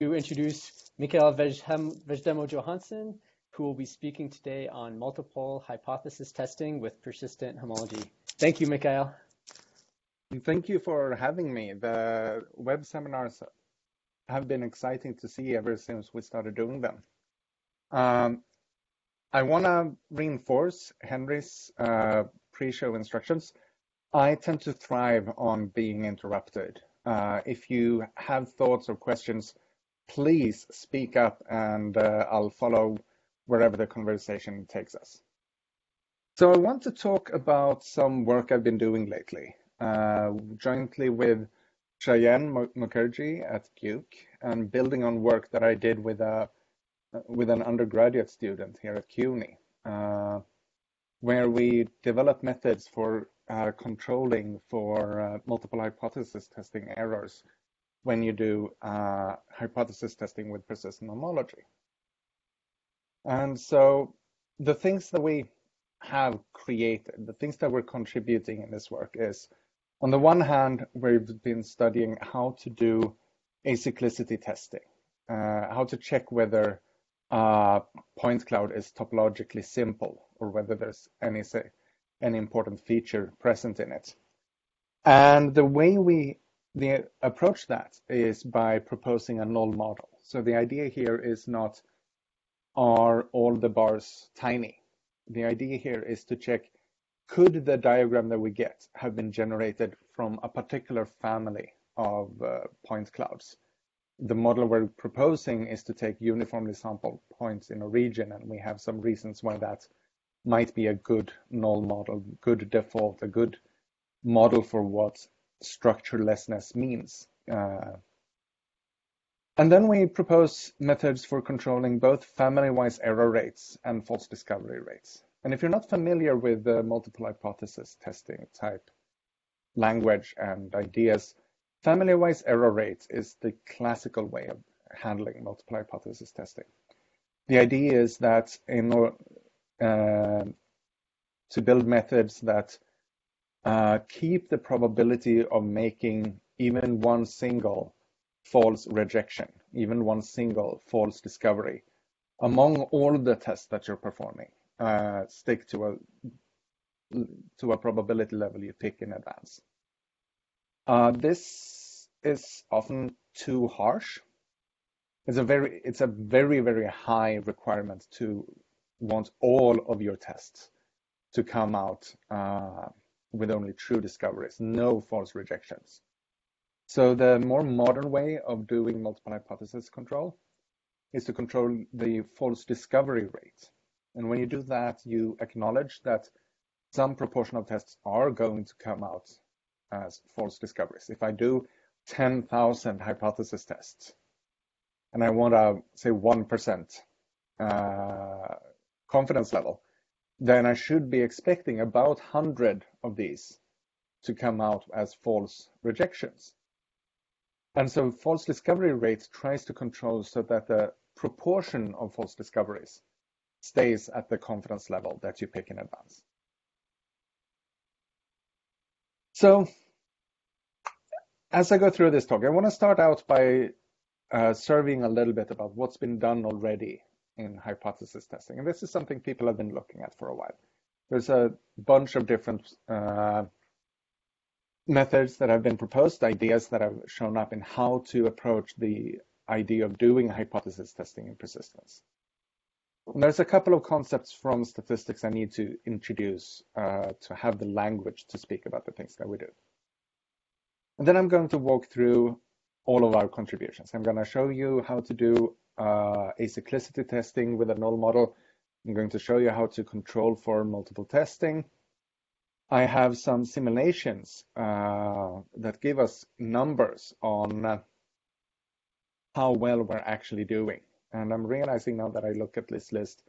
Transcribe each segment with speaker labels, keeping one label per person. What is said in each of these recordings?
Speaker 1: to introduce Mikael Vejdemo Johansson, who will be speaking today on multiple hypothesis testing with persistent homology. Thank you, Mikael.
Speaker 2: Thank you for having me. The web seminars have been exciting to see ever since we started doing them. Um, I want to reinforce Henry's uh, pre-show instructions. I tend to thrive on being interrupted. Uh, if you have thoughts or questions, please speak up and uh, I'll follow wherever the conversation takes us. So I want to talk about some work I've been doing lately, uh, jointly with Sayan Mukherjee at Duke and building on work that I did with a with an undergraduate student here at CUNY, uh, where we developed methods for uh, controlling for uh, multiple hypothesis testing errors when you do uh, hypothesis testing with persistent homology. And so the things that we have created, the things that we're contributing in this work is, on the one hand, we've been studying how to do acyclicity testing, uh, how to check whether uh, point cloud is topologically simple or whether there's any say, any important feature present in it. And the way we the approach that is by proposing a null model. So the idea here is not are all the bars tiny? The idea here is to check could the diagram that we get have been generated from a particular family of uh, point clouds? The model we're proposing is to take uniformly sampled points in a region, and we have some reasons why that might be a good null model, good default, a good model for what structurelessness means. Uh, and then we propose methods for controlling both family-wise error rates and false discovery rates. And if you're not familiar with the multiple hypothesis testing type language and ideas, family-wise error rates is the classical way of handling multiple hypothesis testing. The idea is that in uh, to build methods that uh, keep the probability of making even one single false rejection, even one single false discovery. Among all the tests that you're performing, uh, stick to a to a probability level you pick in advance. Uh, this is often too harsh. It's a very it's a very very high requirement to want all of your tests to come out uh, with only true discoveries, no false rejections. So the more modern way of doing multiple hypothesis control is to control the false discovery rate. And when you do that, you acknowledge that some proportion of tests are going to come out as false discoveries. If I do 10,000 hypothesis tests and I want to say 1% uh, confidence level, then I should be expecting about 100 of these to come out as false rejections. And so false discovery rate tries to control so that the proportion of false discoveries stays at the confidence level that you pick in advance. So as I go through this talk, I want to start out by uh, surveying a little bit about what's been done already in hypothesis testing. And this is something people have been looking at for a while. There's a bunch of different uh, methods that have been proposed, ideas that have shown up in how to approach the idea of doing hypothesis testing in persistence. And there's a couple of concepts from statistics I need to introduce uh, to have the language to speak about the things that we do. And then I'm going to walk through all of our contributions. I'm going to show you how to do uh, acyclicity testing with a null model. I'm going to show you how to control for multiple testing. I have some simulations uh, that give us numbers on uh, how well we're actually doing. And I'm realizing now that I look at this list,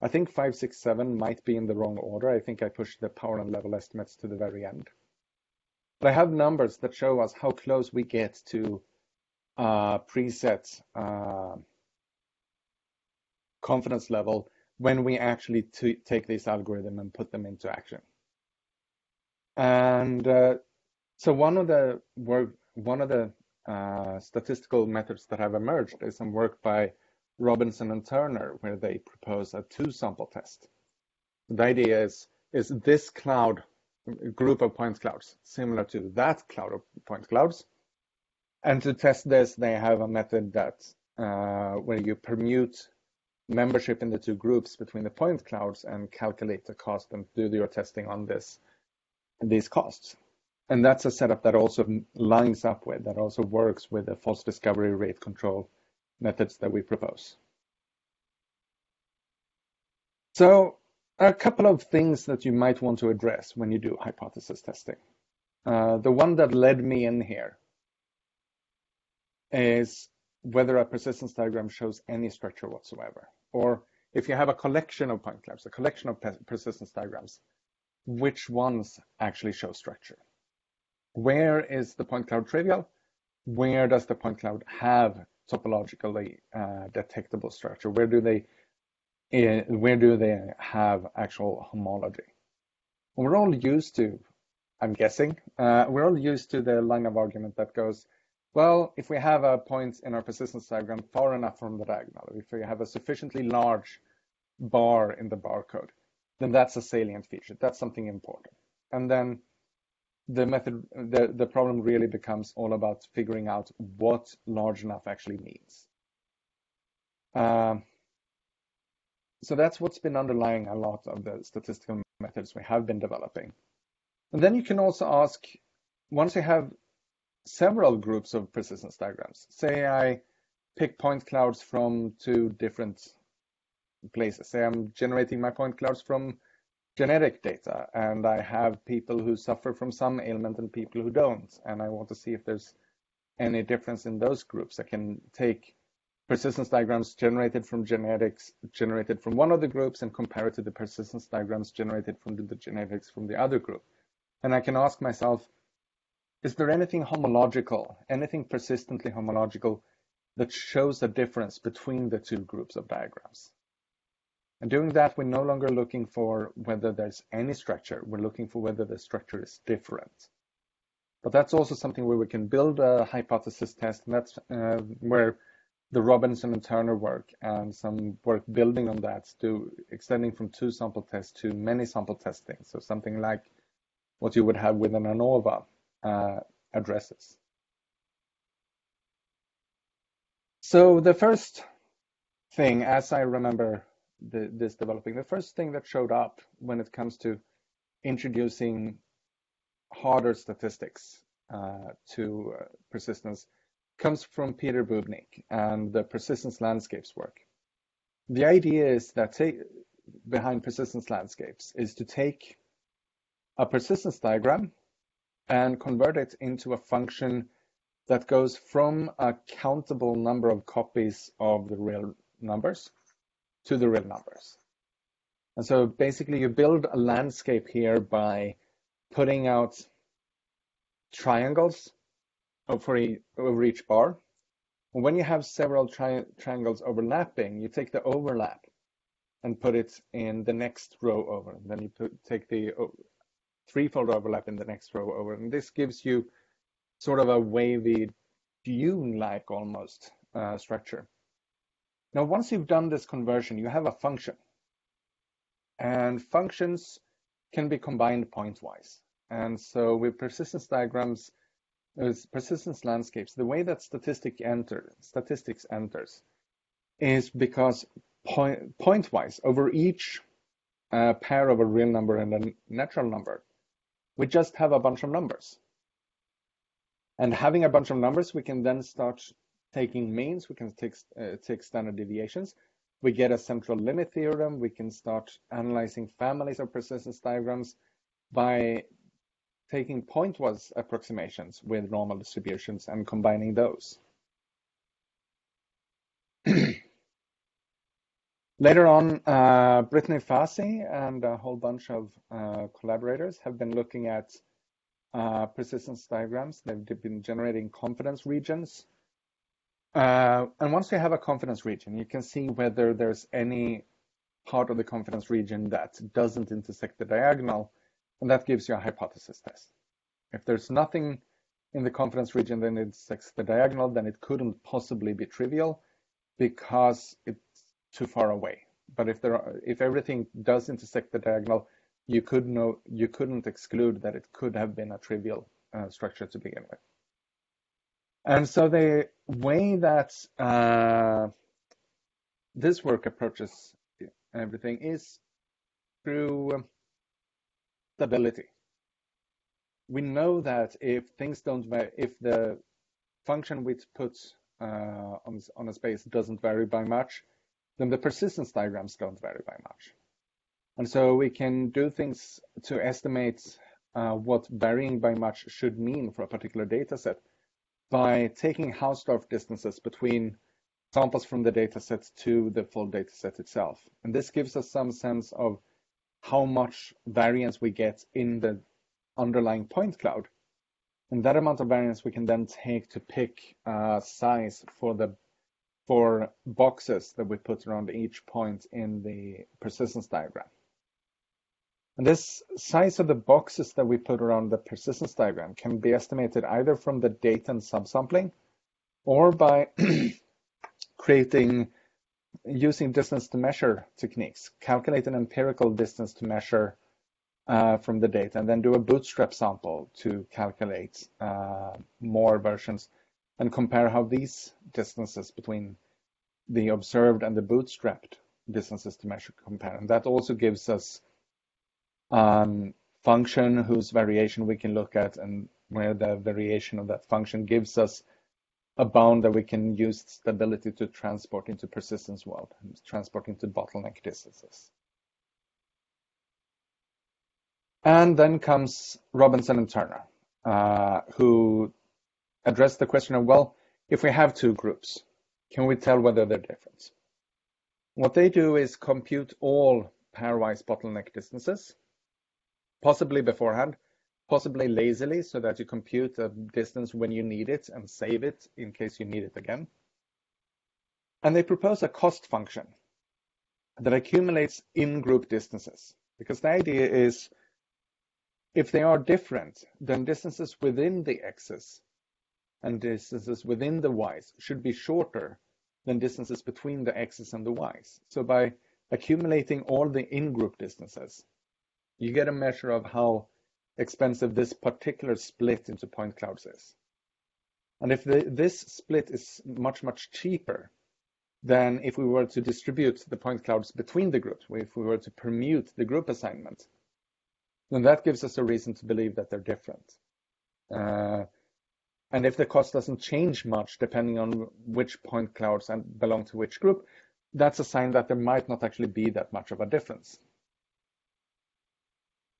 Speaker 2: I think 567 might be in the wrong order. I think I pushed the power and level estimates to the very end. But I have numbers that show us how close we get to uh, preset uh, confidence level when we actually take this algorithm and put them into action. And uh, so one of the work, one of the uh, statistical methods that have emerged is some work by Robinson and Turner, where they propose a two sample test. The idea is, is this cloud group of point clouds similar to that cloud of point clouds? And to test this, they have a method that uh, where you permute membership in the two groups between the point clouds and calculate the cost and do your testing on this these costs. And that's a setup that also lines up with, that also works with the false discovery rate control methods that we propose. So a couple of things that you might want to address when you do hypothesis testing. Uh, the one that led me in here is whether a persistence diagram shows any structure whatsoever, or if you have a collection of point clouds, a collection of persistence diagrams, which ones actually show structure. Where is the point cloud trivial? Where does the point cloud have topologically uh, detectable structure? Where do they uh, where do they have actual homology? We're all used to, I'm guessing, uh, we're all used to the line of argument that goes, well, if we have a point in our persistence diagram far enough from the diagonal, if we have a sufficiently large bar in the barcode, then that's a salient feature. That's something important. And then the method, the, the problem really becomes all about figuring out what large enough actually means. Um, so that's what's been underlying a lot of the statistical methods we have been developing. And then you can also ask, once you have several groups of persistence diagrams, say I pick point clouds from two different places. Say I'm generating my point clouds from genetic data and I have people who suffer from some ailment and people who don't. And I want to see if there's any difference in those groups. I can take persistence diagrams generated from genetics generated from one of the groups and compare it to the persistence diagrams generated from the genetics from the other group. And I can ask myself, is there anything homological, anything persistently homological that shows a difference between the two groups of diagrams? And doing that, we're no longer looking for whether there's any structure. We're looking for whether the structure is different. But that's also something where we can build a hypothesis test, and that's uh, where the Robinson and Turner work and some work building on that to extending from two sample tests to many sample testing. So something like what you would have with an ANOVA uh, addresses. So the first thing, as I remember the, this developing. The first thing that showed up when it comes to introducing harder statistics uh, to uh, persistence comes from Peter Bubenik and the persistence landscapes work. The idea is that behind persistence landscapes is to take a persistence diagram and convert it into a function that goes from a countable number of copies of the real numbers to the real numbers. And so basically you build a landscape here by putting out triangles over, over each bar. And when you have several tri triangles overlapping, you take the overlap and put it in the next row over. And then you put, take the threefold overlap in the next row over. And this gives you sort of a wavy dune-like almost uh, structure. Now, once you've done this conversion, you have a function. And functions can be combined pointwise. And so with persistence diagrams, with persistence landscapes, the way that statistic enter, statistics enters is because point, pointwise over each uh, pair of a real number and a natural number, we just have a bunch of numbers. And having a bunch of numbers, we can then start taking means, we can take, uh, take standard deviations. We get a central limit theorem. We can start analyzing families of persistence diagrams by taking pointwise approximations with normal distributions and combining those. Later on, uh, Brittany Fasy and a whole bunch of uh, collaborators have been looking at uh, persistence diagrams. They've been generating confidence regions uh, and once you have a confidence region, you can see whether there's any part of the confidence region that doesn't intersect the diagonal, and that gives you a hypothesis test. If there's nothing in the confidence region then it intersects the diagonal, then it couldn't possibly be trivial because it's too far away. But if there are, if everything does intersect the diagonal, you could know you couldn't exclude that it could have been a trivial uh, structure to begin with. And so the way that uh, this work approaches everything is through stability. We know that if things don't if the function we put uh, on, on a space doesn't vary by much, then the persistence diagrams don't vary by much. And so we can do things to estimate uh, what varying by much should mean for a particular data set by taking Hausdorff distances between samples from the data set to the full data set itself. And this gives us some sense of how much variance we get in the underlying point cloud. And that amount of variance we can then take to pick a size for the for boxes that we put around each point in the persistence diagram. And this size of the boxes that we put around the persistence diagram can be estimated either from the data and subsampling or by creating using distance to measure techniques, calculate an empirical distance to measure uh, from the data, and then do a bootstrap sample to calculate uh, more versions and compare how these distances between the observed and the bootstrapped distances to measure compare. And that also gives us um, function whose variation we can look at and where the variation of that function gives us a bound that we can use stability to transport into persistence world, transport into bottleneck distances. And then comes Robinson and Turner, uh, who addressed the question of, well, if we have two groups, can we tell whether they're different? What they do is compute all pairwise bottleneck distances, possibly beforehand, possibly lazily so that you compute a distance when you need it and save it in case you need it again. And they propose a cost function that accumulates in-group distances because the idea is if they are different, then distances within the x's and distances within the y's should be shorter than distances between the x's and the y's. So by accumulating all the in-group distances, you get a measure of how expensive this particular split into point clouds is. And if the, this split is much, much cheaper than if we were to distribute the point clouds between the groups, if we were to permute the group assignment, then that gives us a reason to believe that they're different. Uh, and if the cost doesn't change much depending on which point clouds and belong to which group, that's a sign that there might not actually be that much of a difference.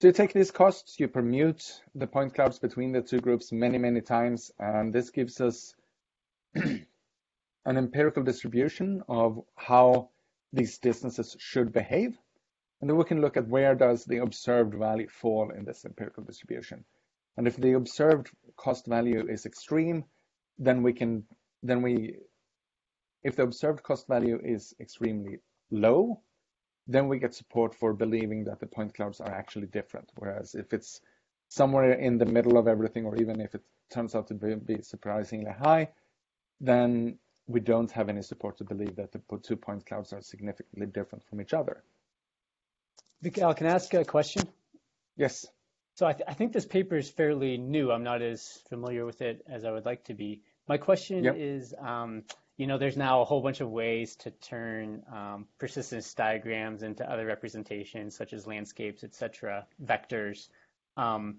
Speaker 2: To take these costs, you permute the point clouds between the two groups many, many times, and this gives us an empirical distribution of how these distances should behave. And then we can look at where does the observed value fall in this empirical distribution. And if the observed cost value is extreme, then we can, then we, if the observed cost value is extremely low, then we get support for believing that the point clouds are actually different. Whereas if it's somewhere in the middle of everything, or even if it turns out to be, be surprisingly high, then we don't have any support to believe that the two point clouds are significantly different from each other.
Speaker 1: Mikael, can I ask a question?
Speaker 2: Yes.
Speaker 1: So I, th I, think this paper is fairly new. I'm not as familiar with it as I would like to be. My question yep. is, um, you know, there's now a whole bunch of ways to turn um, persistence diagrams into other representations, such as landscapes, etc., vectors. Um,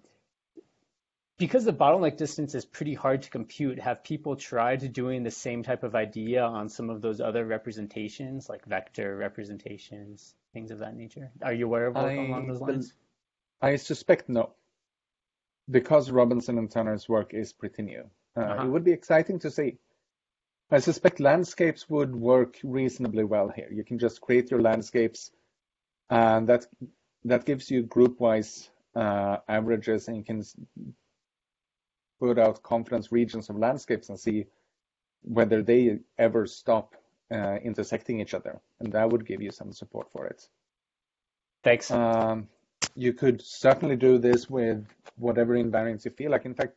Speaker 1: because the bottleneck distance is pretty hard to compute, have people tried doing the same type of idea on some of those other representations, like vector representations, things of that nature? Are you aware of work I, along those lines?
Speaker 2: I suspect no, because Robinson and Turner's work is pretty new. Uh, uh-huh. It would be exciting to see. I suspect landscapes would work reasonably well here. You can just create your landscapes, and that that gives you group-wise uh, averages, and you can put out confidence regions of landscapes and see whether they ever stop uh, intersecting each other, and that would give you some support for it.
Speaker 1: Thanks.
Speaker 2: Um, you could certainly do this with whatever invariants you feel like. In fact,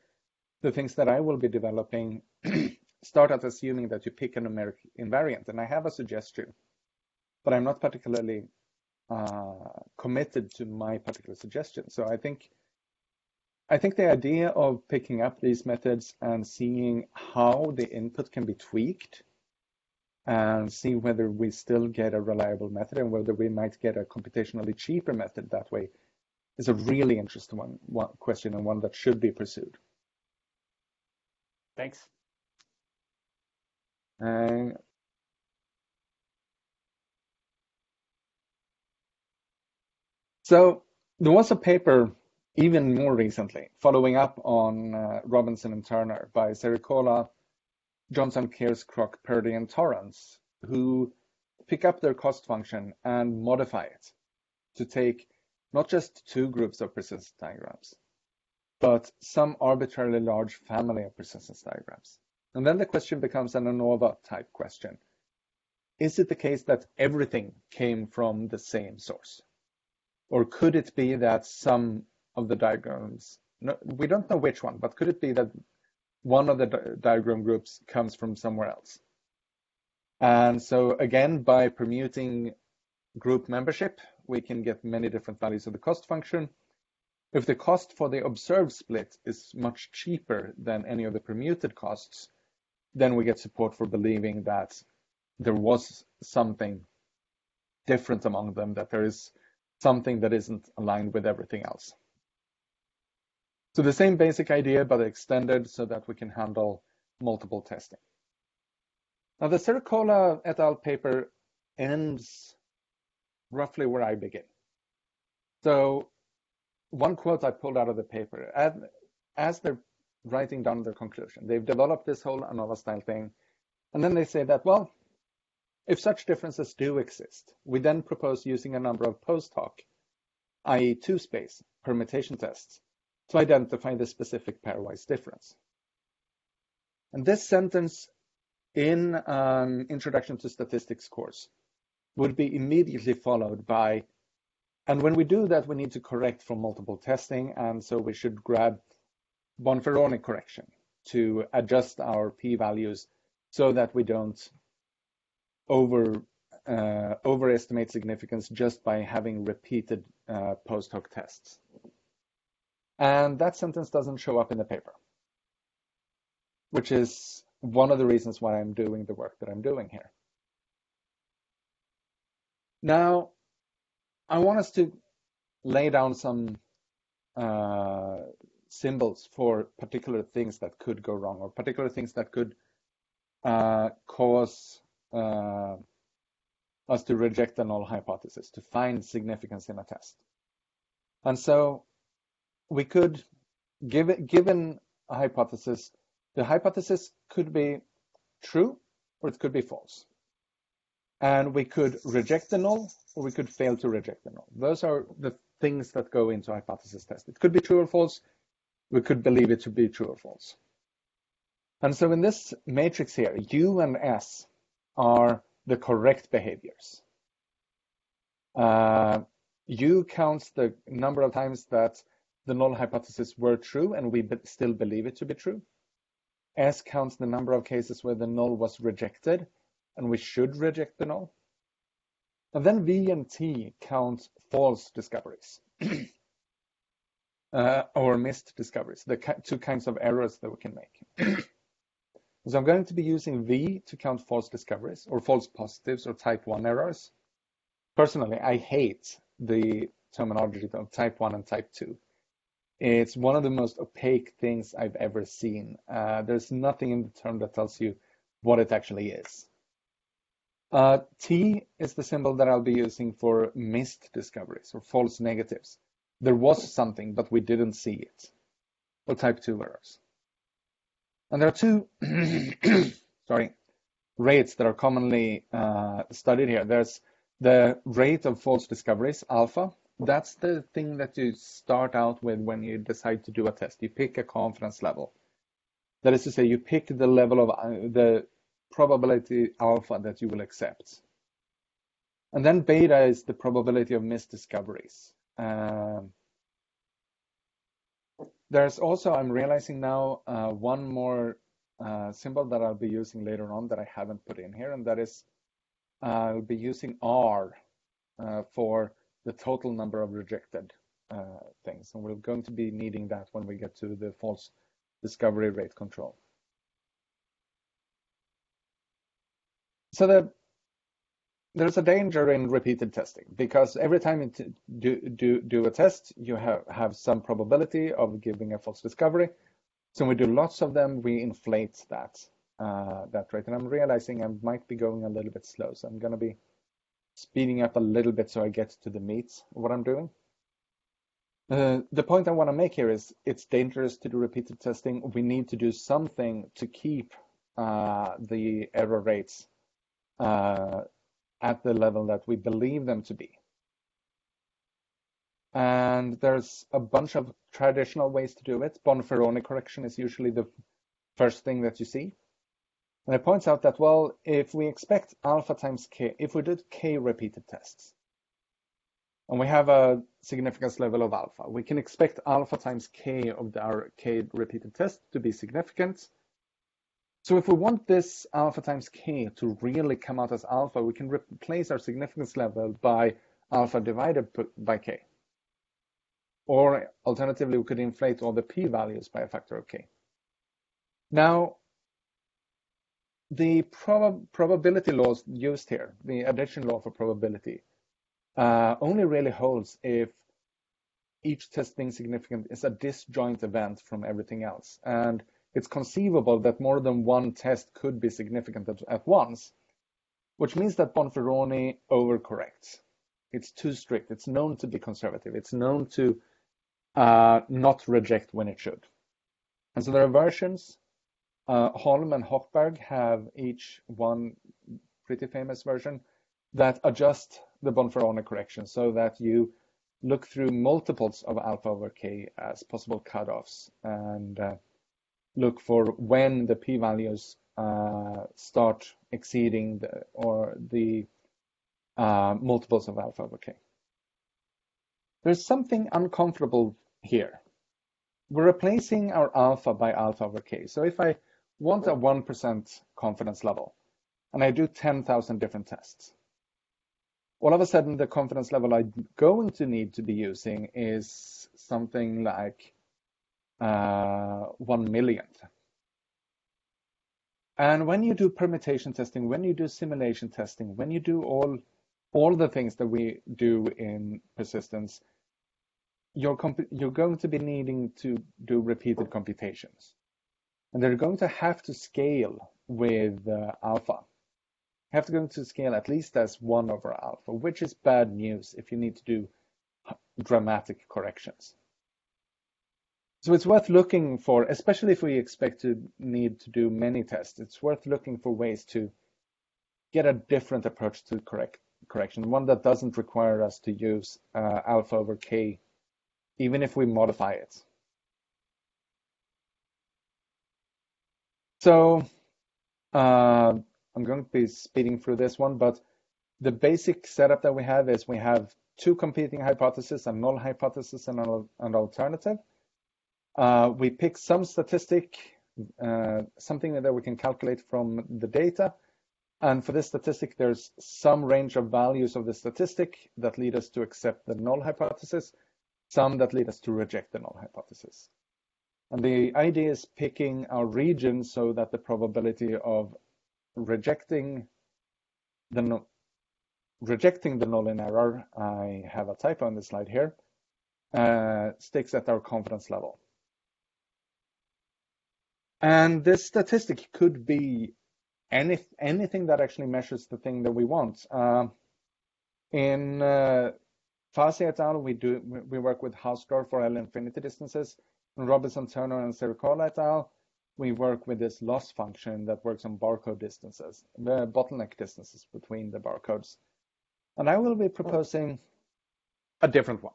Speaker 2: the things that I will be developing start out assuming that you pick a numeric invariant. And I have a suggestion, but I'm not particularly uh, committed to my particular suggestion. So I think I think the idea of picking up these methods and seeing how the input can be tweaked and see whether we still get a reliable method and whether we might get a computationally cheaper method that way is a really interesting one, one question and one that should be pursued.
Speaker 1: Thanks.
Speaker 2: Uh, so there was a paper even more recently, following up on uh, Robinson and Turner by Cericola, Johnson, Kiers, Krock, Purdy, and Torrence, who pick up their cost function and modify it to take not just two groups of persistence diagrams, but some arbitrarily large family of persistence diagrams. And then the question becomes an ANOVA type question. Is it the case that everything came from the same source? Or could it be that some of the diagrams, no, we don't know which one, but could it be that one of the di diagram groups comes from somewhere else? And so again, by permuting group membership, we can get many different values of the cost function. If the cost for the observed split is much cheaper than any of the permuted costs, then we get support for believing that there was something different among them, that there is something that isn't aligned with everything else. So the same basic idea, but extended so that we can handle multiple testing. Now the Cericola et al. paper ends roughly where I begin. So one quote I pulled out of the paper, as, as they're writing down their conclusion, they've developed this whole ANOVA style thing. And then they say that, well, if such differences do exist, we then propose using a number of post hoc, i.e. two-space permutation tests to identify the specific pairwise difference. And this sentence in an Introduction to Statistics course would be immediately followed by, and when we do that, we need to correct from multiple testing, and so we should grab Bonferroni correction to adjust our p-values so that we don't over uh, overestimate significance just by having repeated uh, post hoc tests. And that sentence doesn't show up in the paper, which is one of the reasons why I'm doing the work that I'm doing here. Now, I want us to lay down some uh, symbols for particular things that could go wrong or particular things that could uh, cause uh, us to reject the null hypothesis, to find significance in a test. And so we could, give given a hypothesis, the hypothesis could be true or it could be false. And we could reject the null or we could fail to reject the null. Those are the things that go into hypothesis test. It could be true or false. We could believe it to be true or false. And so in this matrix here, U and S are the correct behaviors. Uh, U counts the number of times that the null hypothesis were true and we still believe it to be true. S counts the number of cases where the null was rejected and we should reject the null. And then V and T count false discoveries uh, or missed discoveries, the two kinds of errors that we can make. so I'm going to be using V to count false discoveries or false positives or type 1 errors. Personally, I hate the terminology of type 1 and type 2. It's one of the most opaque things I've ever seen. Uh, there's nothing in the term that tells you what it actually is. Uh, T is the symbol that I'll be using for missed discoveries or false negatives. There was something, but we didn't see it. Or type 2 errors. And there are two sorry, rates that are commonly uh, studied here. There's the rate of false discoveries, alpha, that's the thing that you start out with when you decide to do a test. You pick a confidence level. That is to say, you pick the level of uh, the probability alpha that you will accept. And then beta is the probability of missed discoveries. Um, there's also, I'm realizing now, uh, one more uh, symbol that I'll be using later on that I haven't put in here, and that is uh, I'll be using R uh, for the total number of rejected uh, things. And we're going to be needing that when we get to the false discovery rate control. So the there's a danger in repeated testing because every time you do, do, do a test, you have, have some probability of giving a false discovery. So when we do lots of them, we inflate that, uh, that rate. And I'm realizing I might be going a little bit slow. So I'm going to be speeding up a little bit so I get to the meat of what I'm doing. Uh, the point I want to make here is it's dangerous to do repeated testing. We need to do something to keep uh, the error rates Uh, at the level that we believe them to be. And there's a bunch of traditional ways to do it. Bonferroni correction is usually the first thing that you see. And it points out that, well, if we expect alpha times k, if we did k repeated tests, and we have a significance level of alpha, we can expect alpha times k of our k repeated test to be significant. So if we want this alpha times k to really come out as alpha, we can replace our significance level by alpha divided by k. Or alternatively, we could inflate all the p-values by a factor of k. Now, the prob probability laws used here, the addition law for probability, uh, only really holds if each test being significant is a disjoint event from everything else. And it's conceivable that more than one test could be significant at, at once, which means that Bonferroni overcorrects. It's too strict. It's known to be conservative. It's known to uh, not reject when it should. And so there are versions. Uh, Holm and Hochberg have each one pretty famous version that adjust the Bonferroni correction so that you look through multiples of alpha over k as possible cutoffs and uh, look for when the p-values uh, start exceeding the, or the uh, multiples of alpha over k. There's something uncomfortable here. We're replacing our alpha by alpha over k. So if I want a 1% confidence level and I do 10,000 different tests, all of a sudden the confidence level I'm going to need to be using is something like one millionth. And when you do permutation testing, when you do simulation testing, when you do all all the things that we do in persistence, you're you're going to be needing to do repeated computations, and they're going to have to scale with uh, alpha. You have to go to scale at least as one over alpha, which is bad news if you need to do dramatic corrections. So it's worth looking for, especially if we expect to need to do many tests, it's worth looking for ways to get a different approach to correct correction, one that doesn't require us to use uh, alpha over k, even if we modify it. So uh, I'm going to be speeding through this one, but the basic setup that we have is we have two competing hypotheses, a null hypothesis and an alternative. Uh, we pick some statistic, uh, something that we can calculate from the data. And for this statistic, there's some range of values of the statistic that lead us to accept the null hypothesis, some that lead us to reject the null hypothesis. And the idea is picking our region so that the probability of rejecting the rejecting the null in error, I have a typo on the slide here, uh, sticks at our confidence level. And this statistic could be any, anything that actually measures the thing that we want. Uh, in uh, et al., we do we work with Hausdorff for L infinity distances. In Robinson, Turner, and Cericola et al., we work with this loss function that works on barcode distances, the bottleneck distances between the barcodes. And I will be proposing a different one.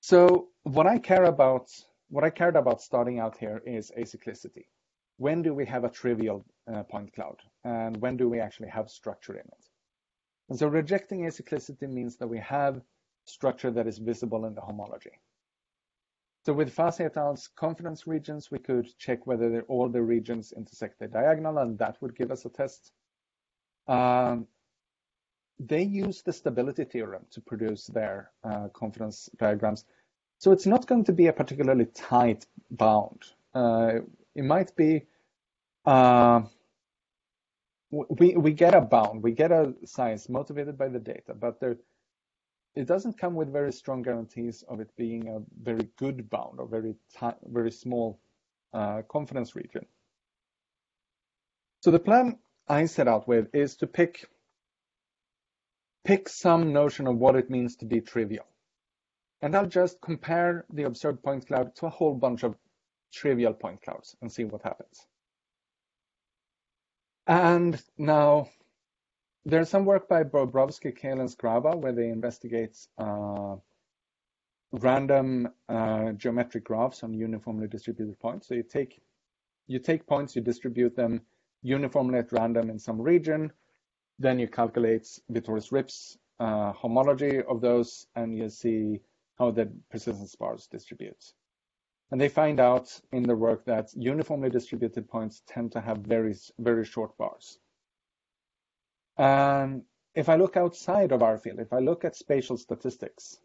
Speaker 2: So what I care about what I cared about starting out here is acyclicity. When do we have a trivial uh, point cloud? And when do we actually have structure in it? And so rejecting acyclicity means that we have structure that is visible in the homology. So with al.'s confidence regions, we could check whether all the regions intersect the diagonal, and that would give us a test. Um, they use the stability theorem to produce their uh, confidence diagrams. So it's not going to be a particularly tight bound. Uh, it might be, uh, we, we get a bound, we get a size motivated by the data, but there, it doesn't come with very strong guarantees of it being a very good bound or very, very small uh, confidence region. So the plan I set out with is to pick pick some notion of what it means to be trivial. And I'll just compare the observed point cloud to a whole bunch of trivial point clouds and see what happens. And now there's some work by Bobrowski, Kahle, Skraba where they investigate uh, random uh, geometric graphs on uniformly distributed points. So you take you take points, you distribute them uniformly at random in some region, then you calculate Vietoris-Rips uh, homology of those, and you see how the persistence bars distribute. And they find out in the work that uniformly distributed points tend to have very, very short bars. And if I look outside of our field, if I look at spatial statistics,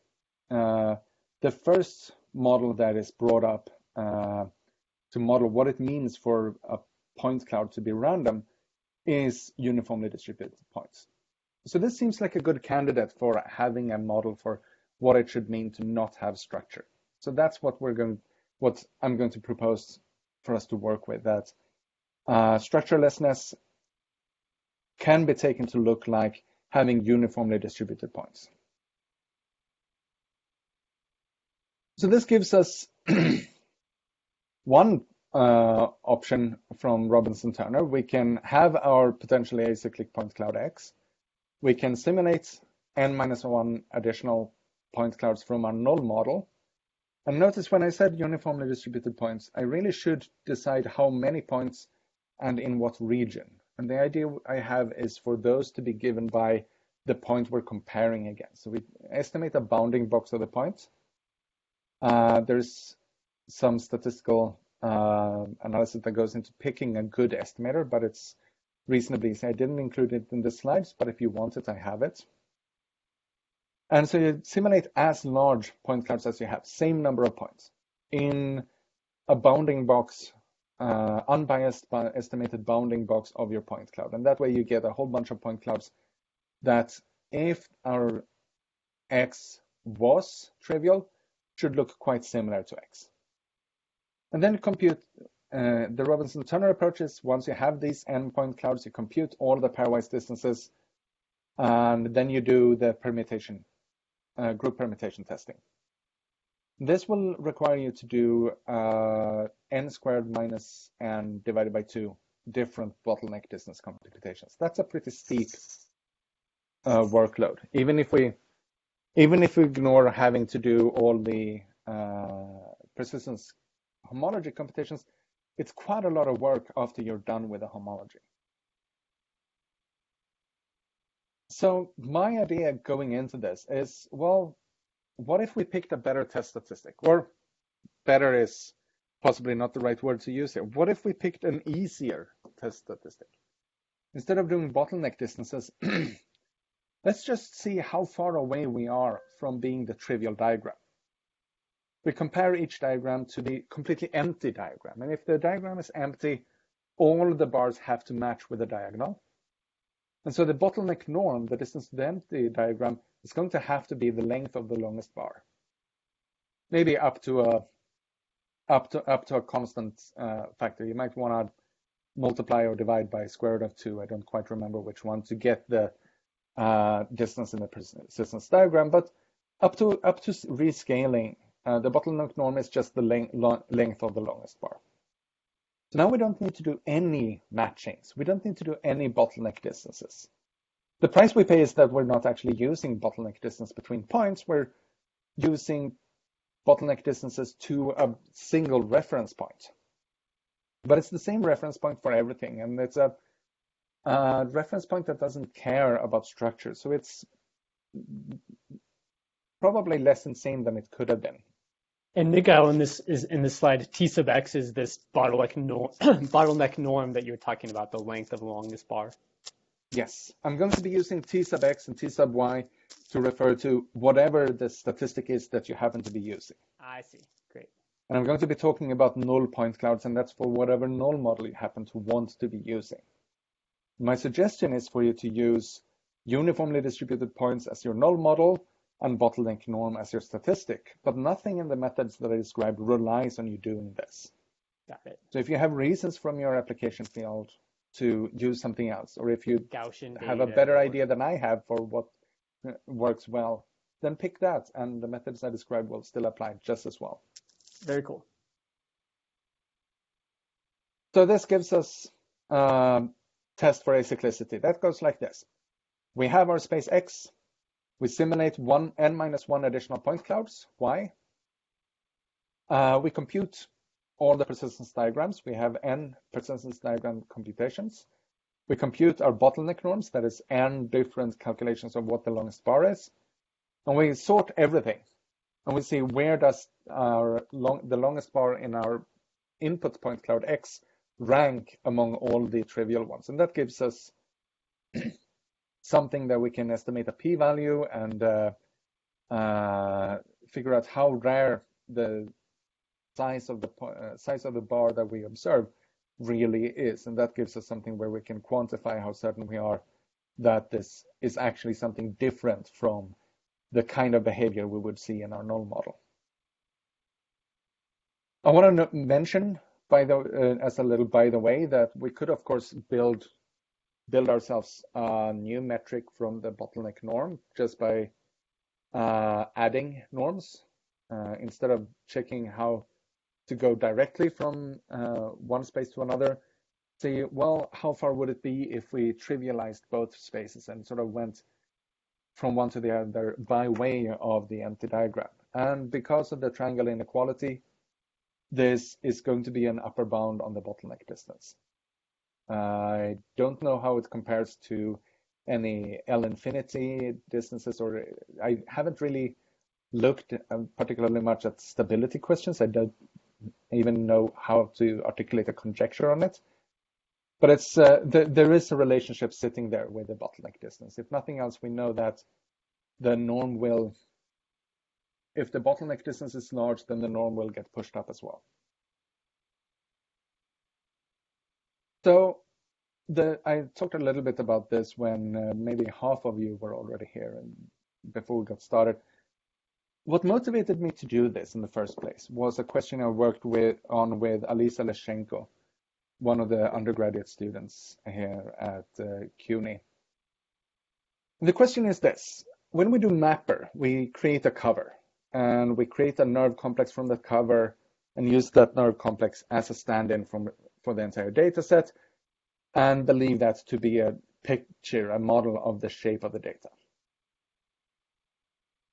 Speaker 2: uh, the first model that is brought up uh, to model what it means for a point cloud to be random is uniformly distributed points. So this seems like a good candidate for having a model for what it should mean to not have structure. So that's what we're going, what I'm going to propose for us to work with. That uh, structurelessness can be taken to look like having uniformly distributed points. So this gives us one uh, option from Robinson Turner, we can have our potentially acyclic point cloud X. We can simulate n minus one additional point clouds from our null model. And notice when I said uniformly distributed points, I really should decide how many points and in what region. And the idea I have is for those to be given by the point we're comparing against. So we estimate a bounding box of the points. Uh, there's some statistical uh, analysis that goes into picking a good estimator, but it's reasonably easy. I didn't include it in the slides, but if you want it, I have it. And so you simulate as large point clouds as you have, same number of points in a bounding box, uh, unbiased estimated bounding box of your point cloud. And that way you get a whole bunch of point clouds that if our X was trivial, should look quite similar to X. And then compute uh, the Robinson-Turner approach is once you have these endpoint clouds, you compute all the pairwise distances, and then you do the permutation, uh, group permutation testing. This will require you to do uh, n squared minus n divided by 2 different bottleneck distance computations. That's a pretty steep uh, workload. Even if we even if we ignore having to do all the uh, persistence homology computations, it's quite a lot of work after you're done with the homology. So my idea going into this is, well, what if we picked a better test statistic? Or better is possibly not the right word to use here. What if we picked an easier test statistic? Instead of doing bottleneck distances, let's just see how far away we are from being the trivial diagram we compare each diagram to the completely empty diagram. And if the diagram is empty, all the bars have to match with the diagonal. And so the bottleneck norm, the distance to the empty diagram, is going to have to be the length of the longest bar. Maybe up to a up to up to a constant uh, factor. You might want to multiply or divide by square root of two. I don't quite remember which one to get the uh, distance in the persistence diagram, but up to up to rescaling uh, the bottleneck norm is just the length, length of the longest bar. So now we don't need to do any matchings. We don't need to do any bottleneck distances. The price we pay is that we're not actually using bottleneck distance between points. We're using bottleneck distances to a single reference point. But it's the same reference point for everything. And it's a, a reference point that doesn't care about structure. So it's probably less insane than it could have been.
Speaker 1: And Mikael, in this is in this slide, T sub x is this bottleneck norm, bottleneck norm that you're talking about, the length of the longest bar.
Speaker 2: Yes, I'm going to be using T sub x and T sub y to refer to whatever the statistic is that you happen to be using.
Speaker 1: I see. Great.
Speaker 2: And I'm going to be talking about null point clouds, and that's for whatever null model you happen to want to be using. My suggestion is for you to use uniformly distributed points as your null model and bottleneck norm as your statistic, but nothing in the methods that I described relies on you doing this.
Speaker 1: Got it.
Speaker 2: So if you have reasons from your application field to use something else, or if you
Speaker 1: Gaussian
Speaker 2: have a better idea than I have for what uh, works well, then pick that, and the methods I described will still apply just as well.
Speaker 1: Very cool.
Speaker 2: So this gives us um, test for acyclicity. That goes like this. We have our space X. We simulate one n minus one additional point clouds, Y. Uh, we compute all the persistence diagrams. We have n persistence diagram computations. We compute our bottleneck norms, that is n different calculations of what the longest bar is. And we sort everything. And we see where does our long, the longest bar in our input point cloud X rank among all the trivial ones. And that gives us something that we can estimate a p-value and uh, uh, figure out how rare the size of the uh, size of the bar that we observe really is, and that gives us something where we can quantify how certain we are that this is actually something different from the kind of behavior we would see in our null model. I want to mention by the uh, as a little by the way that we could of course build build ourselves a new metric from the bottleneck norm just by uh, adding norms uh, instead of checking how to go directly from uh, one space to another. See, well, how far would it be if we trivialized both spaces and sort of went from one to the other by way of the empty diagram? And because of the triangle inequality, this is going to be an upper bound on the bottleneck distance. I don't know how it compares to any L infinity distances, or I haven't really looked um, particularly much at stability questions. I don't even know how to articulate a conjecture on it. But it's uh, th there is a relationship sitting there with the bottleneck distance. If nothing else, we know that the norm will, if the bottleneck distance is large, then the norm will get pushed up as well. So the I talked a little bit about this when uh, maybe half of you were already here and before we got started. What motivated me to do this in the first place was a question I worked with on with Alisa Leshenko, one of the undergraduate students here at uh, CUNY. The question is this. When we do mapper, we create a cover and we create a nerve complex from that cover and use that nerve complex as a stand-in for the entire data set and believe that to be a picture, a model of the shape of the data.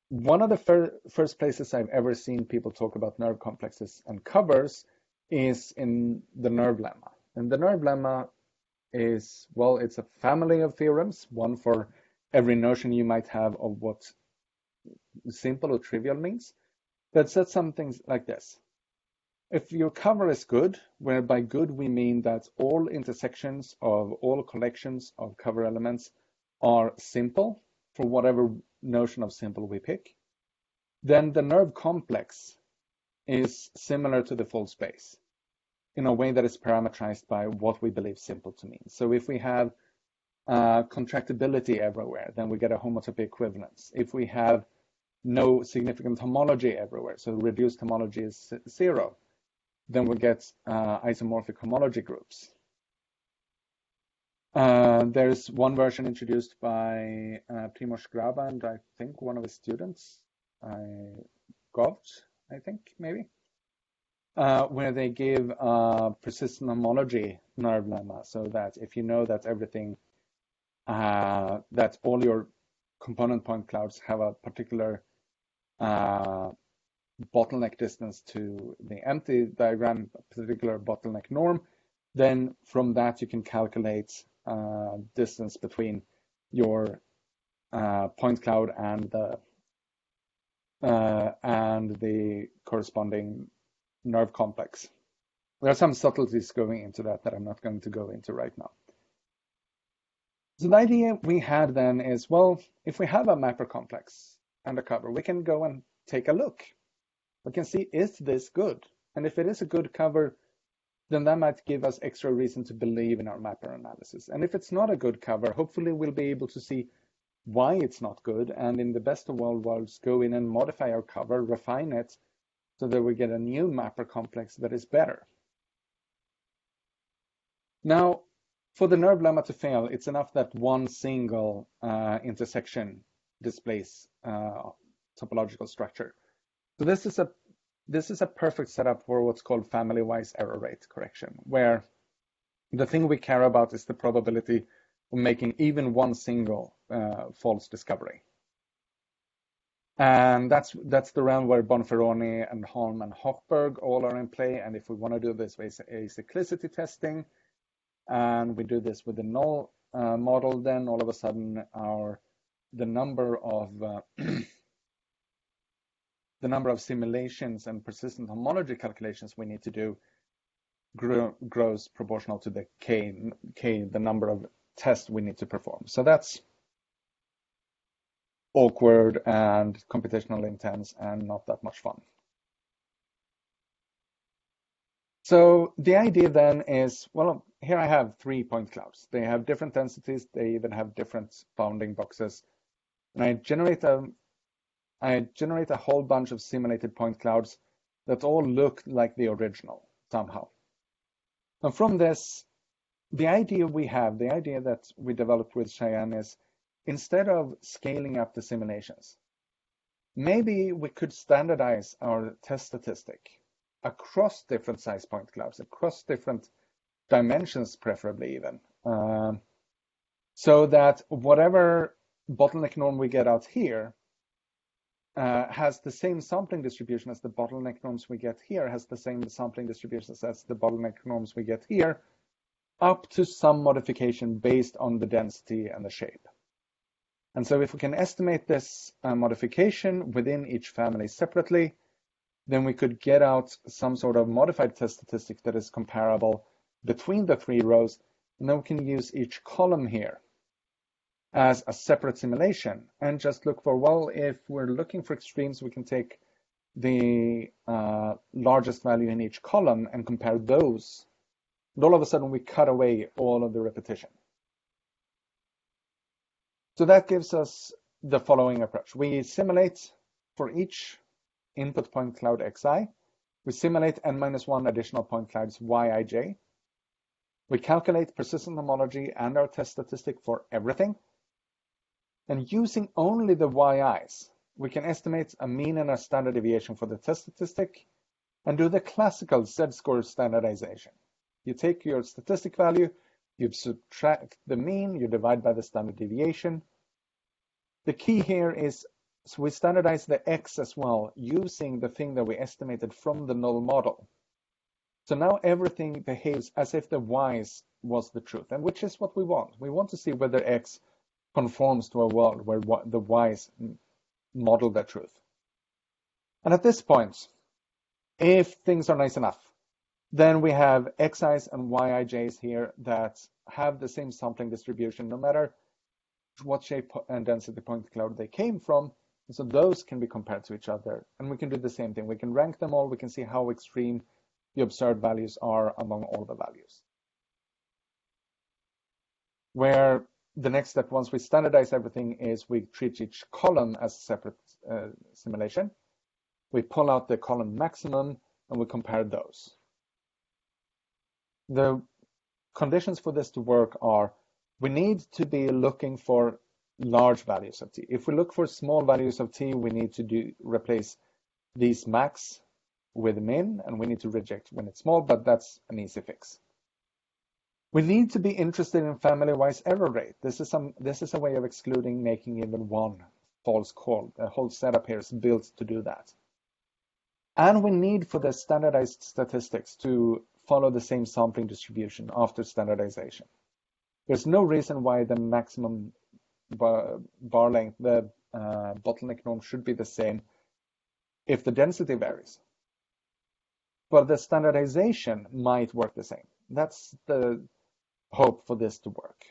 Speaker 2: One of the fir first places I've ever seen people talk about nerve complexes and covers is in the nerve lemma. And the nerve lemma is, well, it's a family of theorems, one for every notion you might have of what simple or trivial means, that says something like this. If your cover is good, where by good we mean that all intersections of all collections of cover elements are simple for whatever notion of simple we pick, then the nerve complex is similar to the full space in a way that is parameterized by what we believe simple to mean. So if we have uh, contractibility everywhere, then we get a homotopy equivalence. If we have no significant homology everywhere, so reduced homology is zero, then we get uh, isomorphic homology groups. Uh, there's one version introduced by uh, Primoz and I think one of his students, I Govc, I think maybe, uh, where they give a persistent homology nerve lemma so that if you know that everything, uh, that all your component point clouds have a particular uh, bottleneck distance to the empty diagram, particular bottleneck norm, then from that you can calculate uh, distance between your uh, point cloud and the uh, and the corresponding nerve complex. There are some subtleties going into that that I'm not going to go into right now. So the idea we had then is, well, if we have a mapper complex and a cover, we can go and take a look. We can see, is this good? And if it is a good cover, then that might give us extra reason to believe in our mapper analysis. And if it's not a good cover, hopefully we'll be able to see why it's not good, and in the best of all worlds, go in and modify our cover, refine it, so that we get a new mapper complex that is better. Now, for the nerve lemma to fail, it's enough that one single uh, intersection displays uh, topological structure. So this is a this is a perfect setup for what's called family-wise error rate correction, where the thing we care about is the probability of making even one single uh, false discovery. And that's that's the realm where Bonferroni and Holm and Hochberg all are in play. And if we want to do this with acyclicity testing, and we do this with the null uh, model, then all of a sudden our the number of uh, the number of simulations and persistent homology calculations we need to do grow, grows proportional to the k, k, the number of tests we need to perform. So that's awkward and computationally intense and not that much fun. So the idea then is, well, here I have three point clouds. They have different densities. They even have different bounding boxes. And I generate a, I generate a whole bunch of simulated point clouds that all look like the original somehow. And from this, the idea we have, the idea that we developed with Sayan is instead of scaling up the simulations, maybe we could standardize our test statistic across different size point clouds, across different dimensions, preferably even, uh, so that whatever bottleneck norm we get out here uh, has the same sampling distribution as the bottleneck norms we get here, has the same sampling distributions as the bottleneck norms we get here, up to some modification based on the density and the shape. And so if we can estimate this uh, modification within each family separately, then we could get out some sort of modified test statistic that is comparable between the three rows. And then we can use each column here as a separate simulation and just look for, well, if we're looking for extremes, we can take the uh, largest value in each column and compare those and all of a sudden we cut away all of the repetition. So that gives us the following approach. We simulate for each input point cloud xi. We simulate n minus one additional point clouds yij. We calculate persistent homology and our test statistic for everything. And using only the yi's, we can estimate a mean and a standard deviation for the test statistic and do the classical z-score standardization. You take your statistic value, you subtract the mean, you divide by the standard deviation. The key here is so we standardize the x as well using the thing that we estimated from the null model. So now everything behaves as if the y was the truth, and which is what we want. We want to see whether x conforms to a world where the wise model the truth. And at this point, if things are nice enough, then we have xi's and yij's here that have the same sampling distribution, no matter what shape and density point cloud they came from. And so those can be compared to each other. And we can do the same thing. We can rank them all. We can see how extreme the observed values are among all the values. Where the next step, once we standardize everything, is we treat each column as a separate uh, simulation. We pull out the column maximum and we compare those the conditions for this to work are we need to be looking for large values of t. If we look for small values of t, we need to do replace these max with min, and we need to reject when it's small, but that's an easy fix. We need to be interested in family-wise error rate. This is some this is a way of excluding making even one false call. The whole setup here is built to do that. And we need for the standardized statistics to follow the same sampling distribution after standardization. There's no reason why the maximum bar, bar length, the uh, bottleneck norm should be the same if the density varies. But the standardization might work the same. That's the hope for this to work.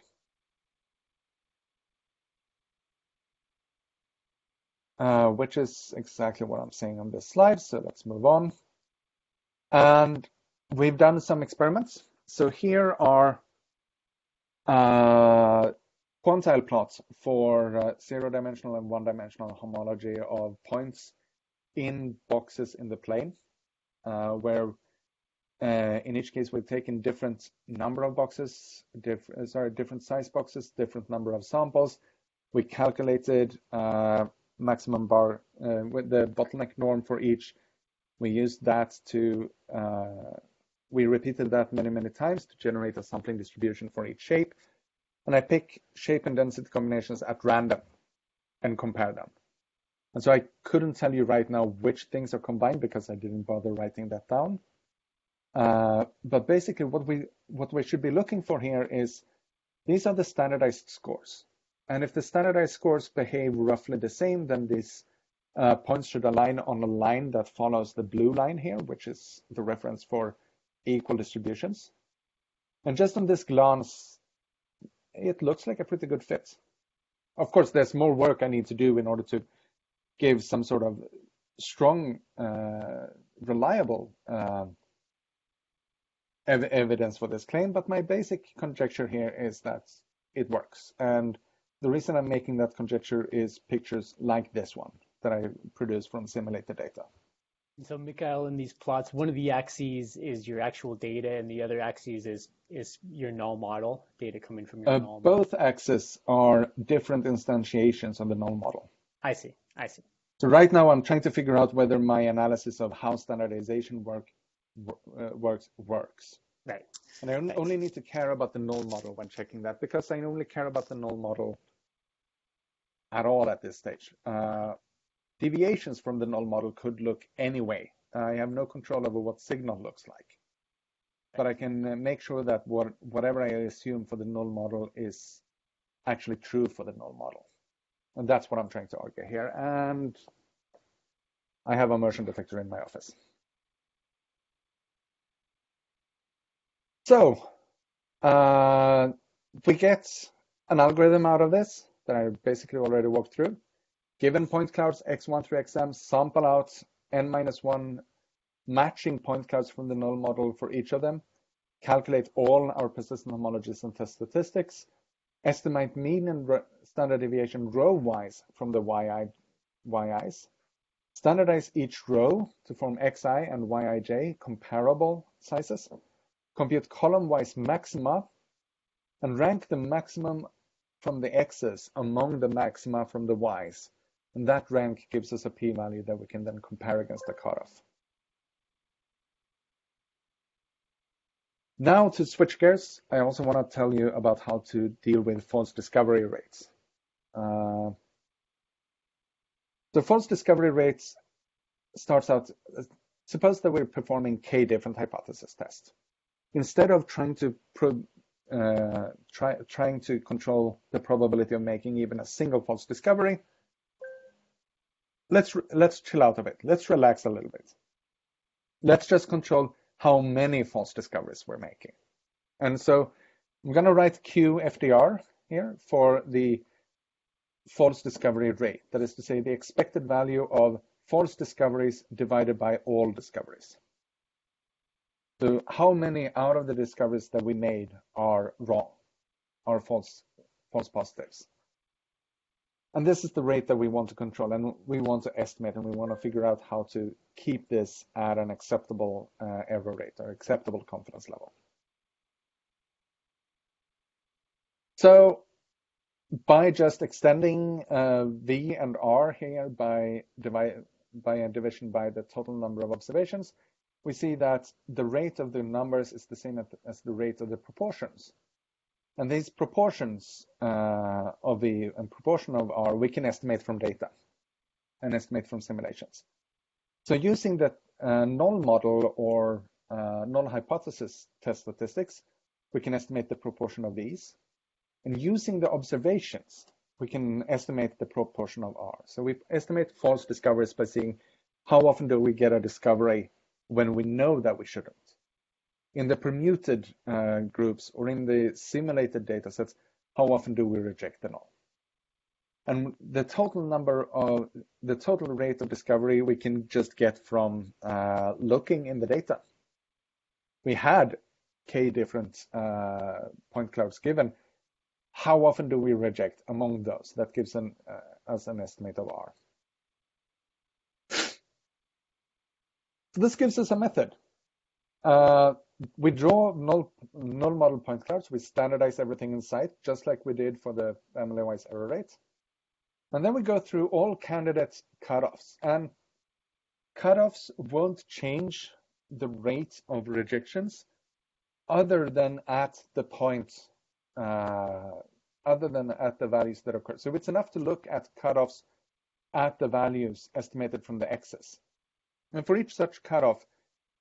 Speaker 2: Uh, which is exactly what I'm saying on this slide. So let's move on. And we've done some experiments. So here are uh, quantile plots for uh, zero-dimensional and one-dimensional homology of points in boxes in the plane, uh, where uh, in each case we've taken different number of boxes, diff uh, sorry, different size boxes, different number of samples. We calculated uh, maximum bar with the bottleneck norm for each. We used that to we repeated that many, many times to generate a sampling distribution for each shape. And I pick shape and density combinations at random and compare them. And so I couldn't tell you right now which things are combined because I didn't bother writing that down. Uh, but basically what we what we should be looking for here is these are the standardized scores. And if the standardized scores behave roughly the same, then these uh, points should align on a line that follows the blue line here, which is the reference for equal distributions. And just on this glance, it looks like a pretty good fit. Of course, there's more work I need to do in order to give some sort of strong, uh, reliable uh, ev evidence for this claim, but my basic conjecture here is that it works. And the reason I'm making that conjecture is pictures like this one that I produced from simulated data.
Speaker 1: So Mikael, in these plots, one of the axes is your actual data, and the other axis is is your null model data coming from your uh, null.
Speaker 2: Model. Both axes are different instantiations of the null model.
Speaker 1: I see. I see.
Speaker 2: So right now, I'm trying to figure out whether my analysis of how standardization work works works.
Speaker 1: Right.
Speaker 2: And I only, only need to care about the null model when checking that because I only care about the null model at all at this stage. Uh, Deviations from the null model could look anyway. I have no control over what signal looks like. But I can uh, make sure that what, whatever I assume for the null model is actually true for the null model. And that's what I'm trying to argue here. And I have a motion detector in my office. So uh, we get an algorithm out of this that I basically already walked through. Given point clouds x1 through xm, sample out n minus 1 matching point clouds from the null model for each of them, calculate all our persistent homologies and test statistics, estimate mean and standard deviation row-wise from the yi, yi's, standardize each row to form xi and yij comparable sizes, compute column-wise maxima, and rank the maximum from the x's among the maxima from the y's and that rank gives us a p-value that we can then compare against the cutoff. Now to switch gears, I also want to tell you about how to deal with false discovery rates. Uh, the false discovery rates starts out, suppose that we're performing k different hypothesis tests. Instead of trying to uh, try, trying to control the probability of making even a single false discovery, let's let's chill out a bit. Let's relax a little bit. Let's just control how many false discoveries we're making. And so I'm going to write QFDR here for the false discovery rate. That is to say the expected value of false discoveries divided by all discoveries. So how many out of the discoveries that we made are wrong, are false, false positives? And this is the rate that we want to control and we want to estimate and we want to figure out how to keep this at an acceptable uh, error rate or acceptable confidence level. So by just extending uh, V and R here by, divide, by a division by the total number of observations, we see that the rate of the numbers is the same as the rate of the proportions. And these proportions uh, of the proportion of R we can estimate from data and estimate from simulations. So using the uh, null model or uh, null hypothesis test statistics, we can estimate the proportion of these. And using the observations, we can estimate the proportion of R. So we estimate false discoveries by seeing how often do we get a discovery when we know that we shouldn't? In the permuted uh, groups or in the simulated data sets, how often do we reject the null? And the total number of the total rate of discovery we can just get from uh, looking in the data. We had k different uh, point clouds given. How often do we reject among those? That gives an, uh, us an estimate of R. So this gives us a method. Uh, we draw null, null model point clouds. We standardize everything in sight, just like we did for the family-wise error rate. And then we go through all candidate cutoffs. And cutoffs won't change the rate of rejections other than at the point, uh, other than at the values that occur. So it's enough to look at cutoffs at the values estimated from the x's. And for each such cutoff,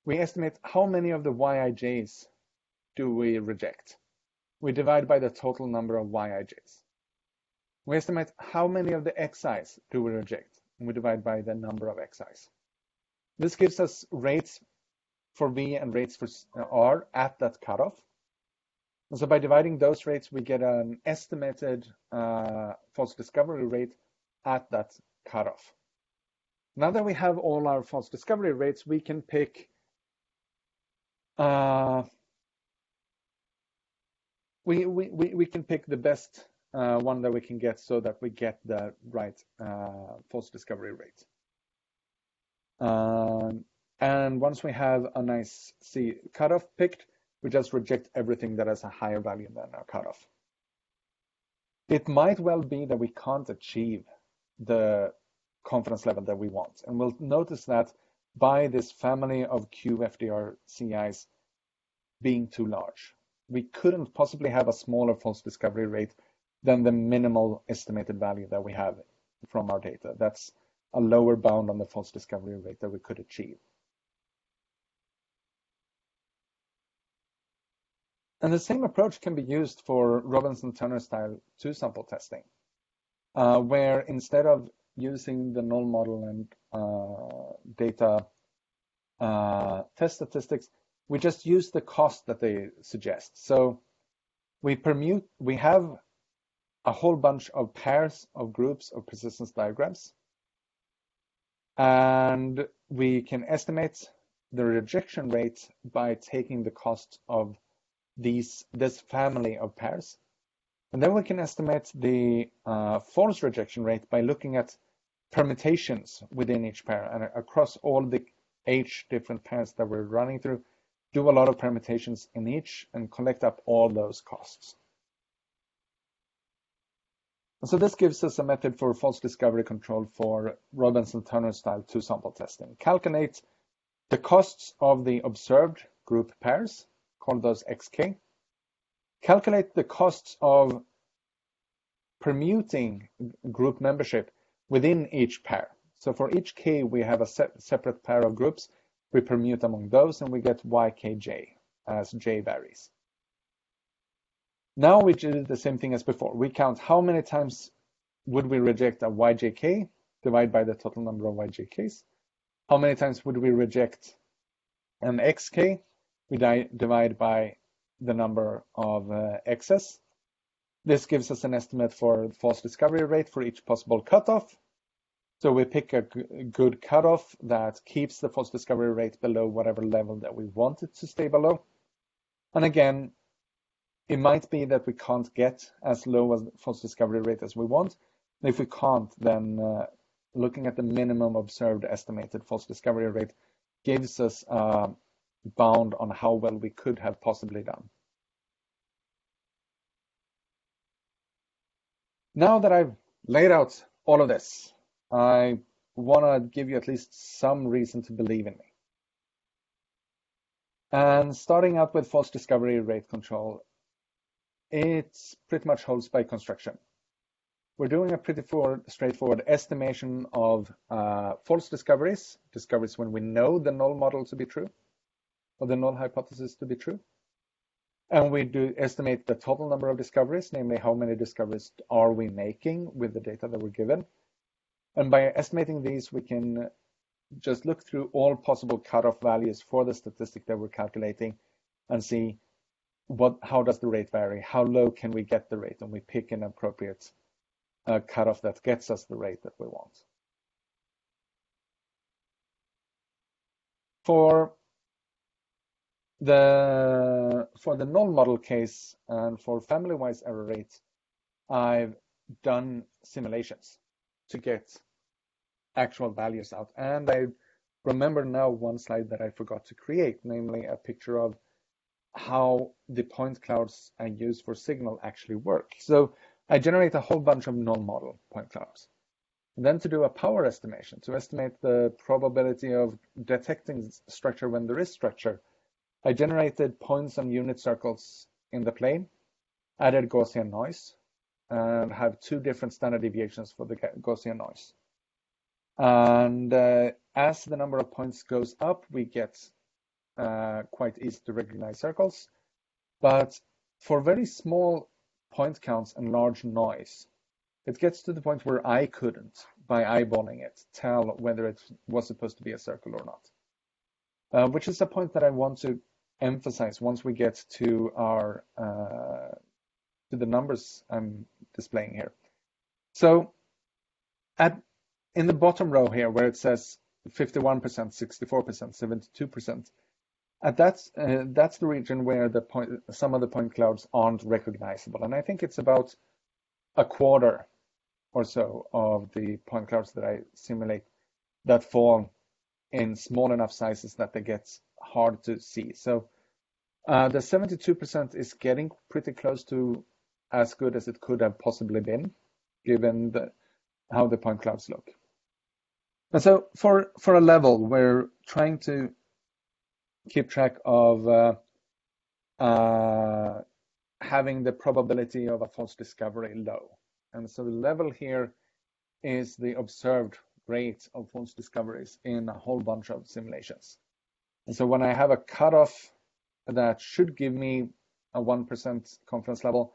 Speaker 2: we estimate how many of the yij's do we reject. We divide by the total number of yij's. We estimate how many of the xi's do we reject, and we divide by the number of xi's. This gives us rates for V and rates for R at that cutoff. And so by dividing those rates, we get an estimated uh, false discovery rate at that cutoff. Now that we have all our false discovery rates, we can pick uh, we, we, we can pick the best uh, one that we can get so that we get the right uh, false discovery rate. Um, and once we have a nice C cutoff picked, we just reject everything that has a higher value than our cutoff. It might well be that we can't achieve the confidence level that we want. And we'll notice that by this family of QFDR CIs being too large. We couldn't possibly have a smaller false discovery rate than the minimal estimated value that we have from our data. That's a lower bound on the false discovery rate that we could achieve. And the same approach can be used for Robinson-Turner style two-sample testing, uh, where instead of using the null model and uh, data uh, test statistics, we just use the cost that they suggest. So we permute, we have a whole bunch of pairs of groups of persistence diagrams. And we can estimate the rejection rate by taking the cost of these this family of pairs. And then we can estimate the uh, false rejection rate by looking at permutations within each pair and across all the h different pairs that we're running through, do a lot of permutations in each and collect up all those costs. So this gives us a method for false discovery control for Robinson-Turner style two-sample testing. Calculate the costs of the observed group pairs, call those xk. Calculate the costs of permuting group membership within each pair. So for each k, we have a set separate pair of groups. We permute among those, and we get ykj as j varies. Now we do the same thing as before. We count how many times would we reject a yjk, divide by the total number of yjks. How many times would we reject an xk? We divide by the number of uh, x's. This gives us an estimate for false discovery rate for each possible cutoff. So we pick a good cutoff that keeps the false discovery rate below whatever level that we want it to stay below. And again, it might be that we can't get as low as false discovery rate as we want. If we can't, then uh, looking at the minimum observed estimated false discovery rate gives us a bound on how well we could have possibly done. Now that I've laid out all of this, I want to give you at least some reason to believe in me. And starting out with false discovery rate control, it's pretty much holds by construction. We're doing a pretty forward, straightforward estimation of uh, false discoveries, discoveries when we know the null model to be true, or the null hypothesis to be true. And we do estimate the total number of discoveries, namely how many discoveries are we making with the data that we're given. And by estimating these, we can just look through all possible cutoff values for the statistic that we're calculating and see what how does the rate vary? How low can we get the rate? And we pick an appropriate uh, cutoff that gets us the rate that we want. For the for the null model case and for family-wise error rate, I've done simulations to get actual values out. And I remember now one slide that I forgot to create, namely a picture of how the point clouds I use for signal actually work. So I generate a whole bunch of null model point clouds. Then to do a power estimation, to estimate the probability of detecting structure when there is structure, I generated points and unit circles in the plane, added Gaussian noise, and have two different standard deviations for the Gaussian noise. And uh, as the number of points goes up, we get uh, quite easy to recognize circles. But for very small point counts and large noise, it gets to the point where I couldn't, by eyeballing it, tell whether it was supposed to be a circle or not. Uh, which is a point that I want to emphasize once we get to our uh, to the numbers I'm displaying here. So at in the bottom row here where it says 51%, 64%, 72%, at that's uh, that's the region where the point some of the point clouds aren't recognizable, and I think it's about a quarter or so of the point clouds that I simulate that fall in small enough sizes that they get hard to see. So uh, the 72% is getting pretty close to as good as it could have possibly been, given the, how the point clouds look. And so for, for a level, we're trying to keep track of uh, uh, having the probability of a false discovery low. And so the level here is the observed rate of false discoveries in a whole bunch of simulations. And so when I have a cutoff that should give me a 1% confidence level,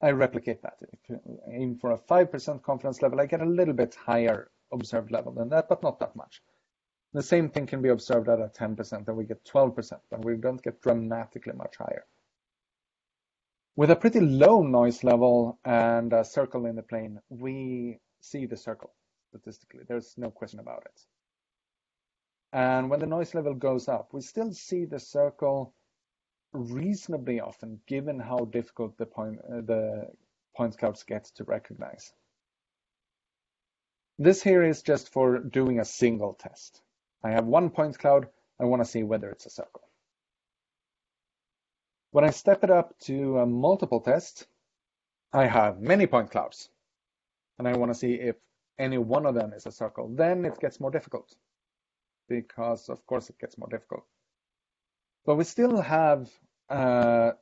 Speaker 2: I replicate that. If you aim for a 5% confidence level, I get a little bit higher observed level than that, but not that much. The same thing can be observed at a 10%, and we get 12%, and we don't get dramatically much higher. With a pretty low noise level and a circle in the plane, we see the circle statistically. There's no question about it. And when the noise level goes up, we still see the circle reasonably often, given how difficult the point uh, the point clouds get to recognize. This here is just for doing a single test. I have one point cloud. I want to see whether it's a circle. When I step it up to a multiple test, I have many point clouds. And I want to see if any one of them is a circle. Then it gets more difficult because, of course, it gets more difficult. But we still have uh,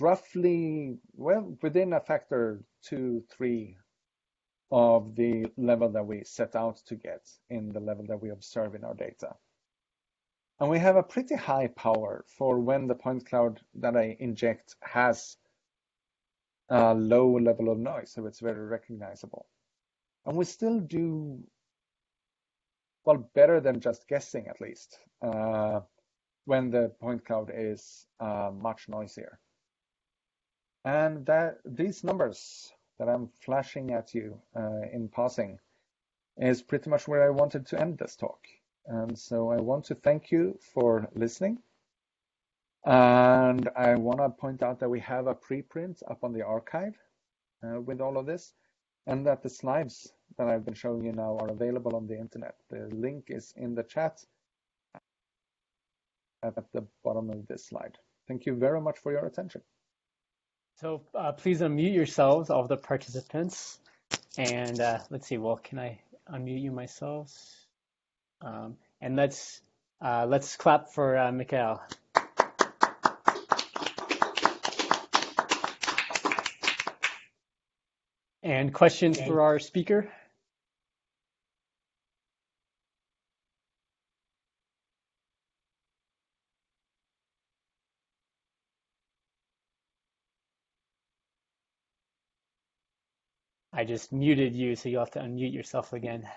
Speaker 2: roughly, well, within a factor two, three of the level that we set out to get in the level that we observe in our data. And we have a pretty high power for when the point cloud that I inject has a low level of noise, so it's very recognizable. And we still do, well, better than just guessing at least. Uh, when the point cloud is uh, much noisier. And that these numbers that I'm flashing at you uh, in passing is pretty much where I wanted to end this talk. And so I want to thank you for listening. And I want to point out that we have a preprint up on the arXiv uh, with all of this, and that the slides that I've been showing you now are available on the internet. The link is in the chat at the bottom of this slide. Thank you very much for your attention.
Speaker 1: So uh, please unmute yourselves, all the participants. And uh, let's see, well, can I unmute you myself? Um, and let's uh, let's clap for uh, Mikael. And questions okay. for our speaker? I just muted you, so you'll have to unmute yourself again.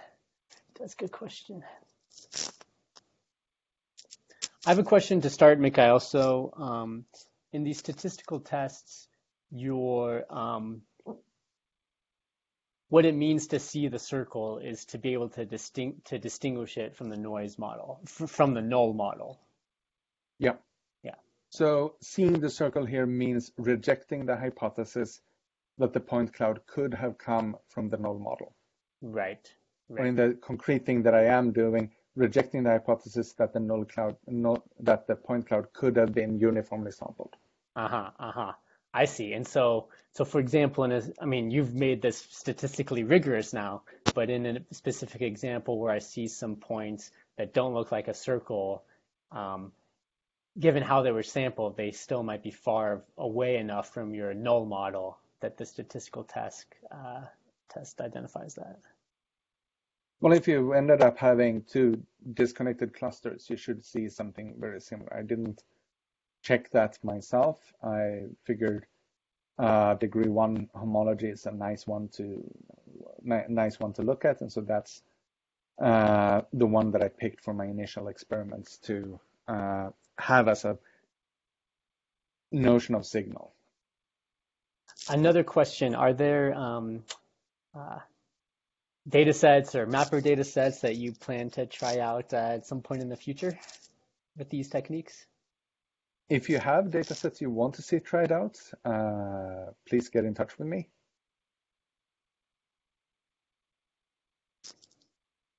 Speaker 1: That's a good question. I have a question to start, Mikael. So um, in these statistical tests, your um, what it means to see the circle is to be able to distinct to distinguish it from the noise model, from the null model.
Speaker 2: Yeah.
Speaker 1: Yeah.
Speaker 2: So seeing the circle here means rejecting the hypothesis that the point cloud could have come from the null model.
Speaker 1: Right. right.
Speaker 2: Or in the concrete thing that I am doing, rejecting the hypothesis that the null cloud, null, that the point cloud could have been uniformly sampled.
Speaker 1: Uh huh. Uh huh. I see. And so, so for example, in a, I mean, you've made this statistically rigorous now, but in a specific example where I see some points that don't look like a circle, um, given how they were sampled, they still might be far away enough from your null model that the statistical test uh, test identifies that.
Speaker 2: Well, if you ended up having two disconnected clusters, you should see something very similar. I didn't check that myself. I figured uh, degree one homology is a nice one to nice one to look at, and so that's uh, the one that I picked for my initial experiments to uh, have as a notion of signal.
Speaker 1: Another question: Are there um, uh, data sets or mapper data sets that you plan to try out at some point in the future with these techniques?
Speaker 2: If you have data sets you want to see tried out, uh, please get in touch with me.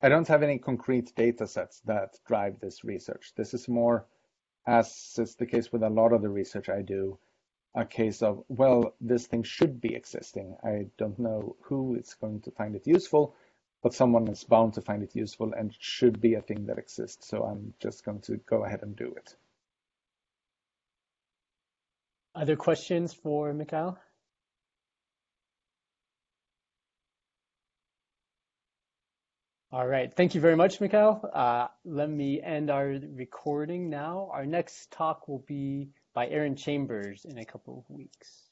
Speaker 2: I don't have any concrete data sets that drive this research. This is more, as is the case with a lot of the research I do, a case of, well, this thing should be existing. I don't know who is going to find it useful, but someone is bound to find it useful and it should be a thing that exists. So I'm just going to go ahead and do it.
Speaker 1: Other questions for Mikael? All right. Thank you very much, Mikael. Uh, let me end our recording now. Our next talk will be by Erin Chambers in a couple of weeks.